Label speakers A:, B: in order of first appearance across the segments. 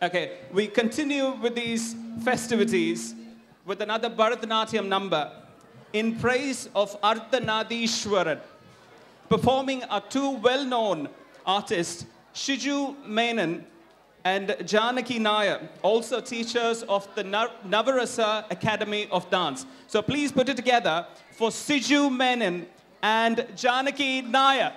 A: Okay, we continue with these festivities with another Bharatanatyam number in praise of Ardhanadishwaran. Performing are two well-known artists, Shiju Menon and Janaki Nair, also teachers of the Na- Navarasa Academy of Dance. So please put it together for Siju Menon and Janaki Nair.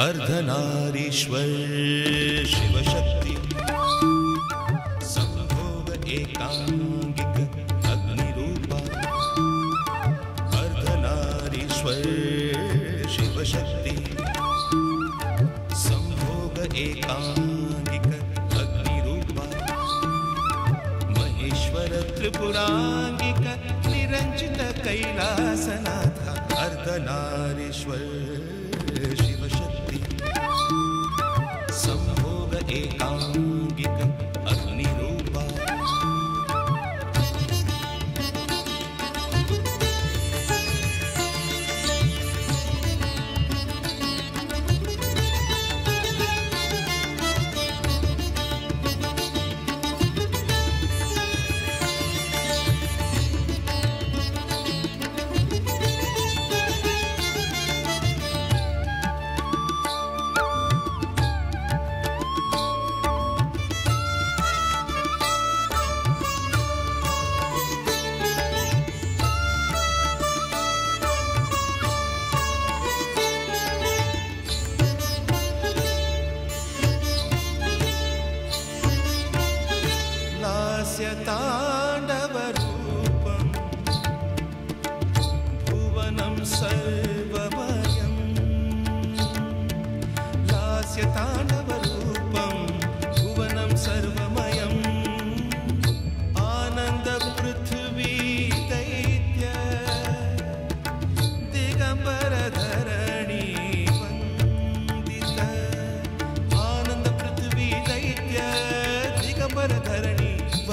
B: Ardhanarishvara, Shivshakti. संभोग एकांगिक अग्निरूपा। अर्धनारीश्वर, शिवशक्ति। संभोग एकांगिक अग्निरूपा। Maheshwar, त्रिपुरांगिक निरंजित Kailasanath. Ardhanarishvara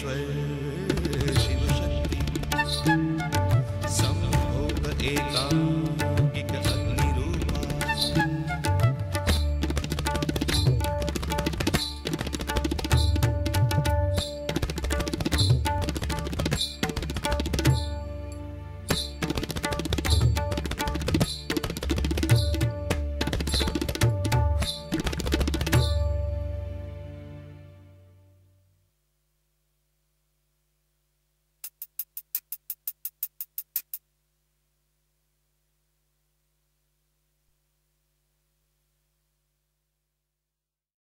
B: say